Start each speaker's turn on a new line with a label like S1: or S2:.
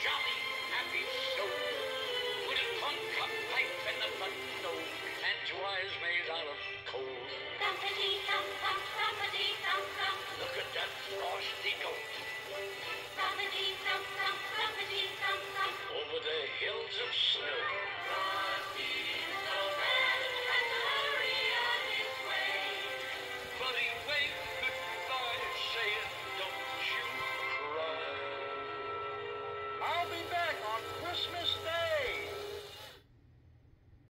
S1: jolly, happy soul, with a punk up pipe and a mud nose, and twice made out of coal.
S2: Thumpity, thump, thump, thumpity, thump, thump.
S1: Look at that frosty goat.
S2: Thumpity, thump, thump, thumpity, thump, thump.
S1: Over the hills of snow.